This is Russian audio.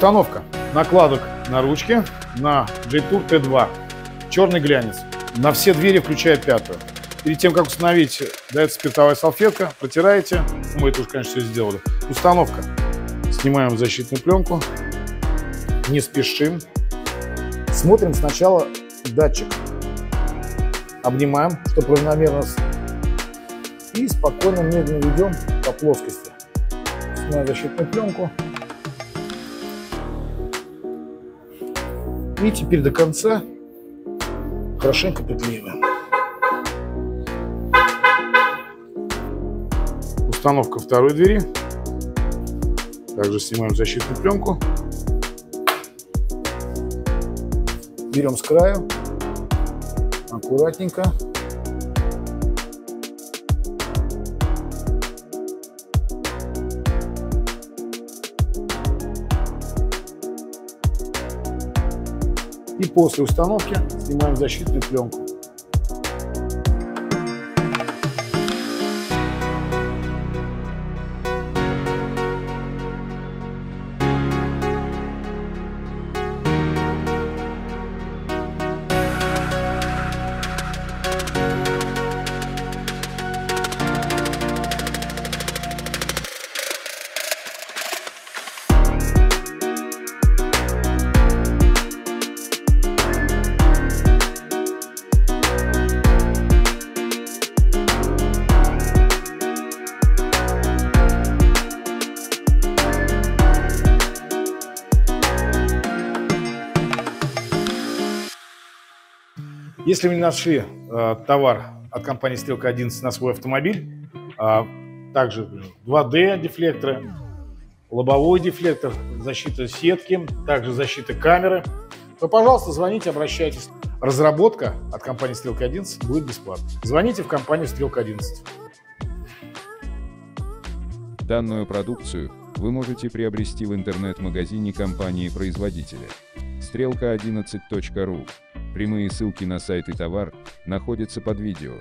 Установка накладок на ручки на J-Tour T2. Черный глянец. На все двери, включая пятую. Перед тем, как установить, дается спиртовая салфетка, протираете. Мы это уже, конечно, все сделали. Установка. Снимаем защитную пленку. Не спешим. Смотрим сначала датчик. Обнимаем, чтобы равномерно. И спокойно, медленно ведем по плоскости. Снимаем защитную пленку. И теперь до конца хорошенько приклеиваем. Установка второй двери. Также снимаем защитную пленку. Берем с краю. Аккуратненько. И после установки снимаем защитную пленку. Если вы не нашли э, товар от компании Стрелка 11 на свой автомобиль, э, также 2D дефлекторы, лобовой дефлектор, защита сетки, также защита камеры, то, пожалуйста, звоните, обращайтесь. Разработка от компании Стрелка 11 будет бесплатно. Звоните в компанию Стрелка 11. Данную продукцию вы можете приобрести в интернет-магазине компании-производителя стрелка11.ру. Прямые ссылки на сайт и товар находятся под видео.